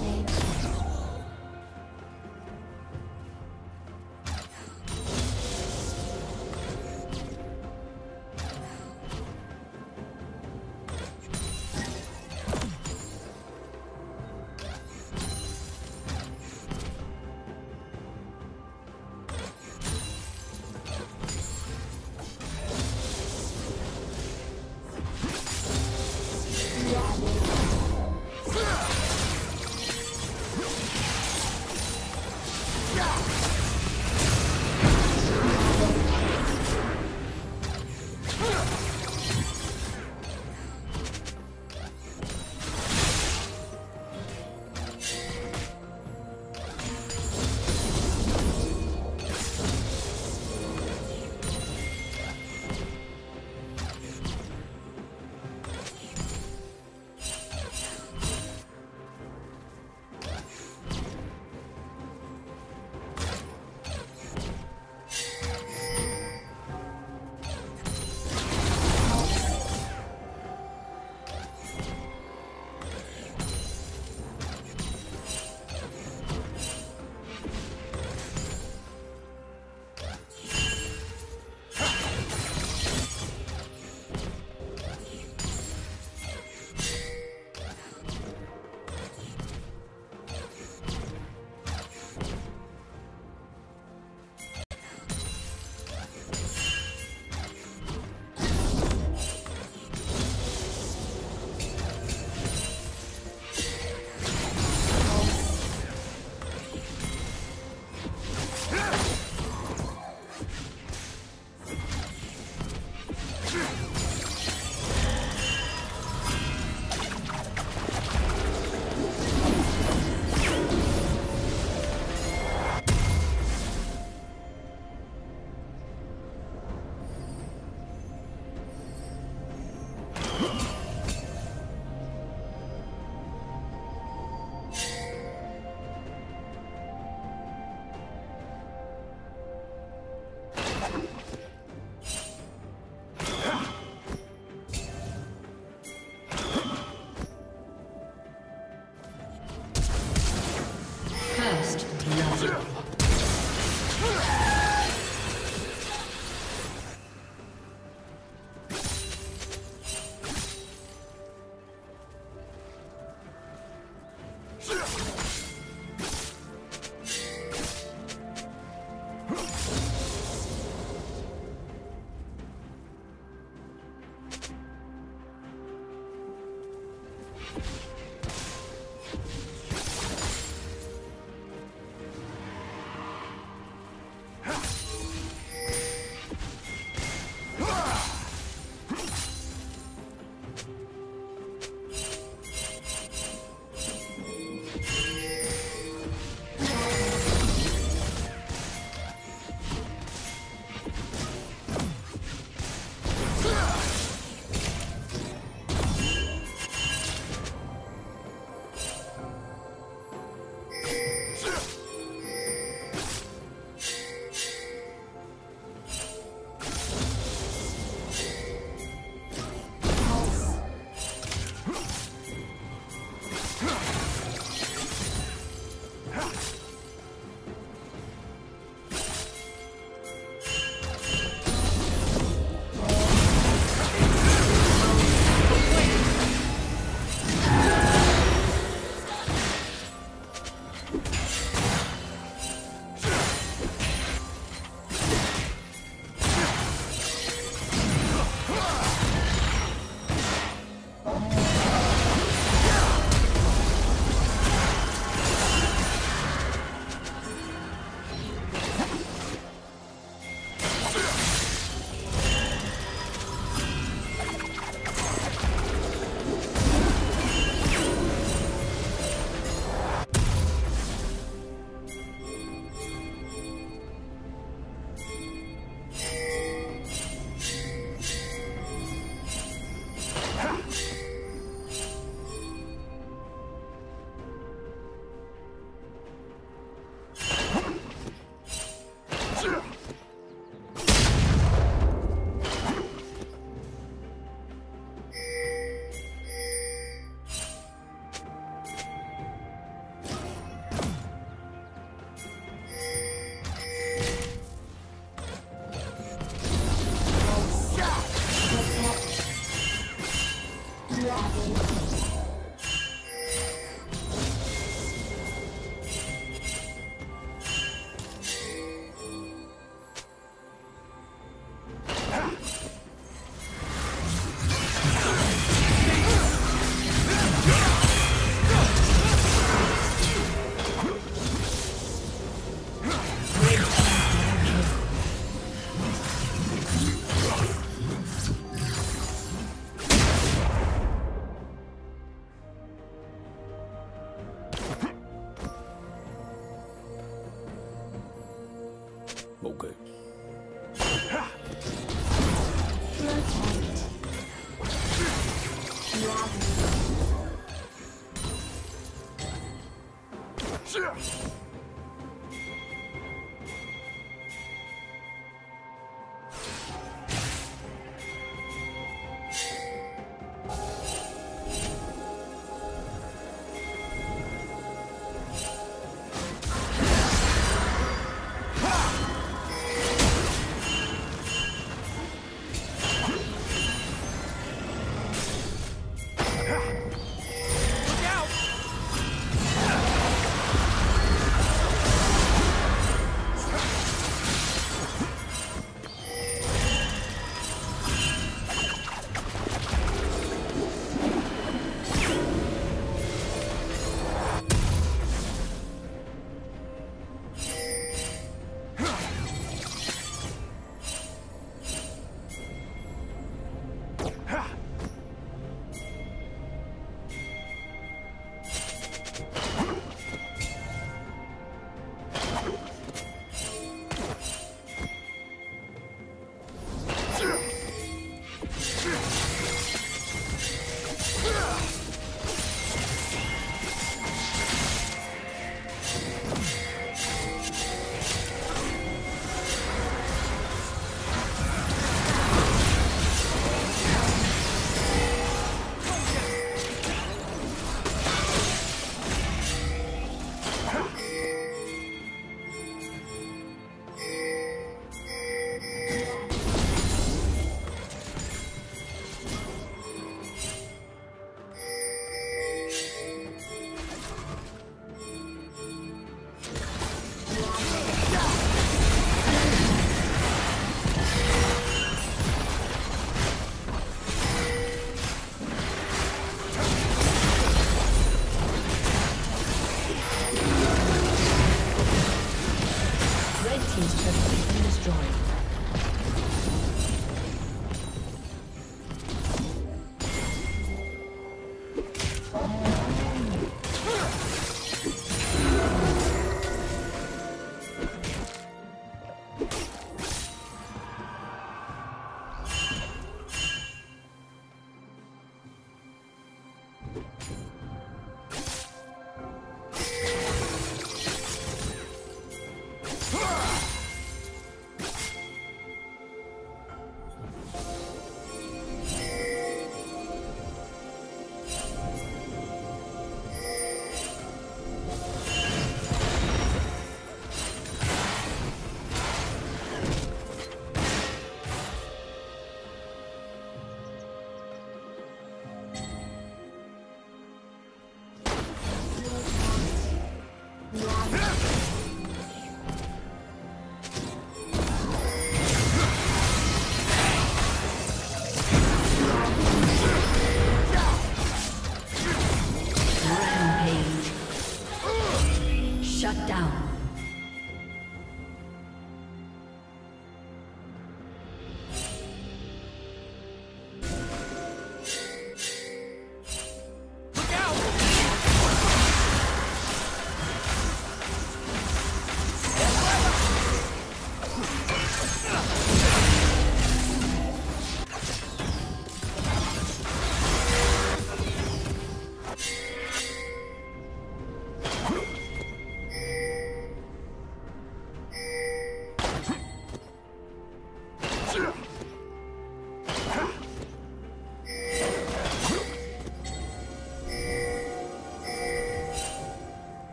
Rampage.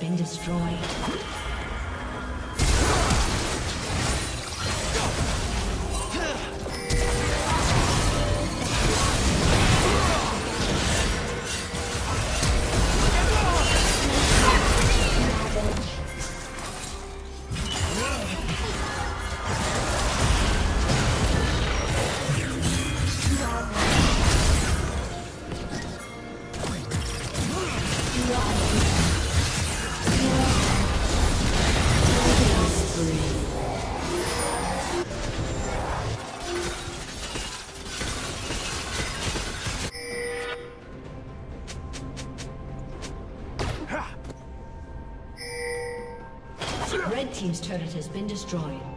Been destroyed. Destroyed.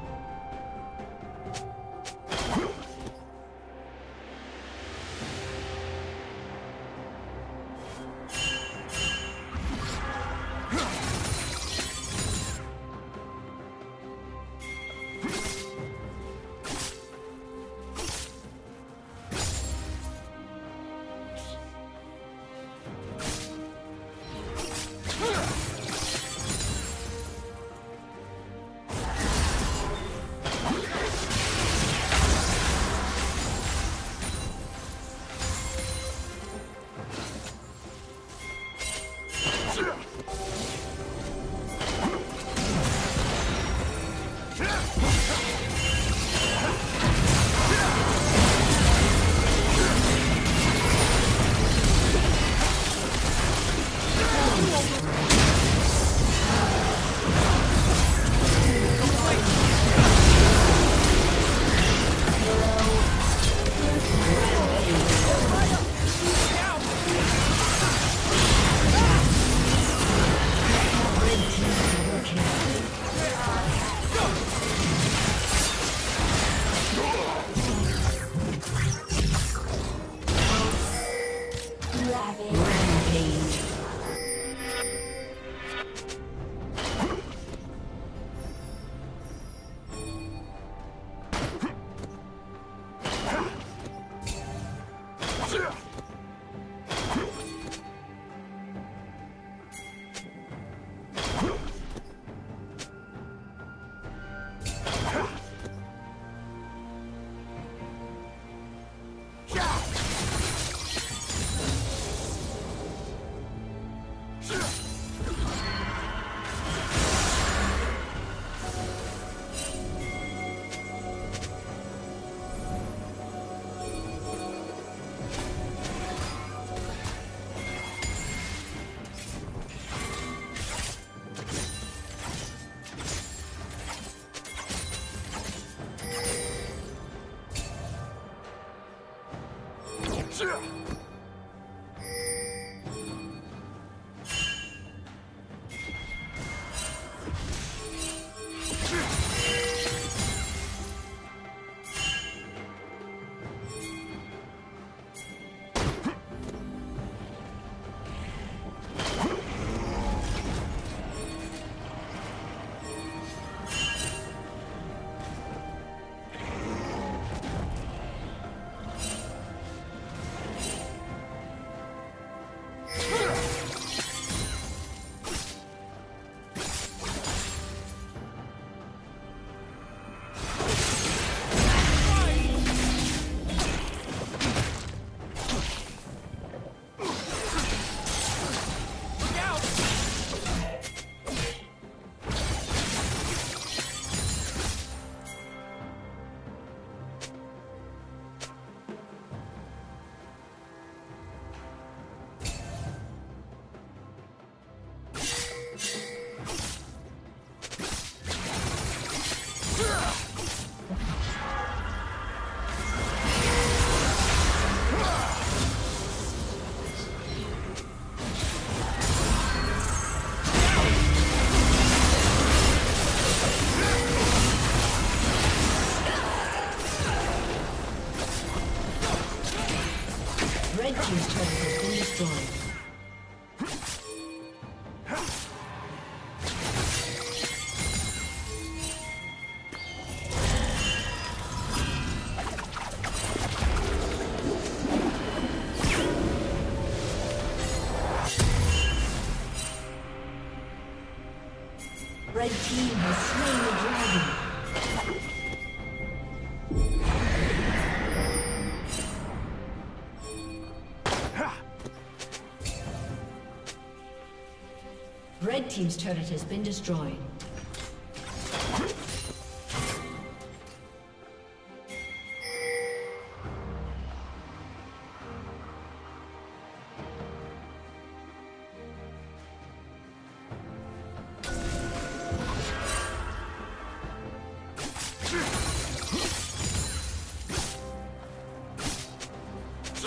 Team's turret has been destroyed.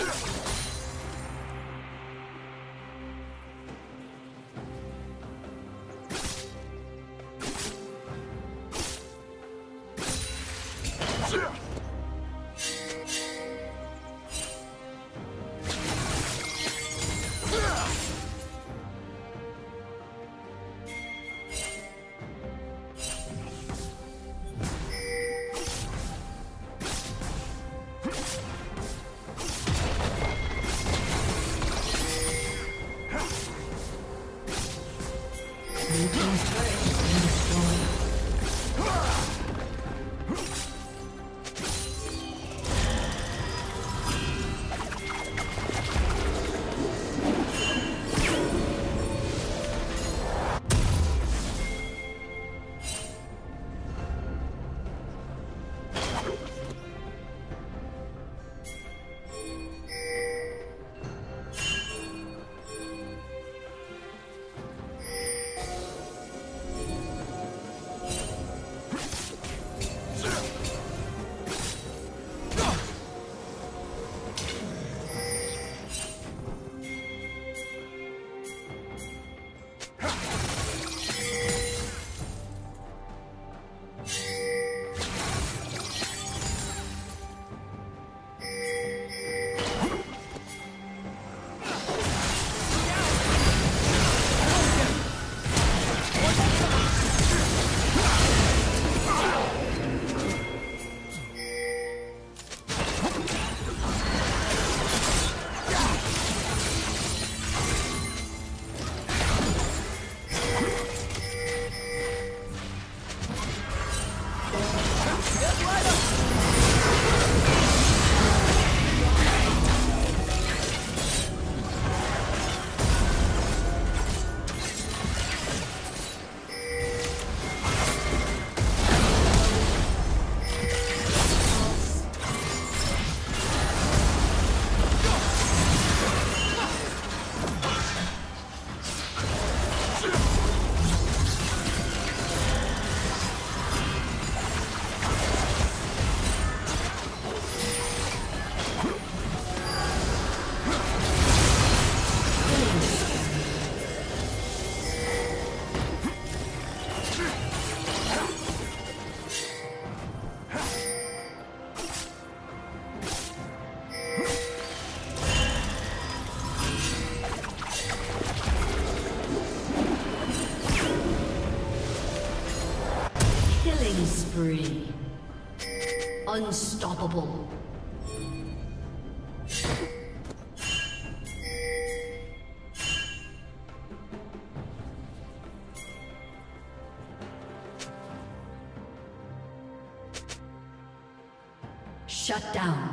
spree. Shut down.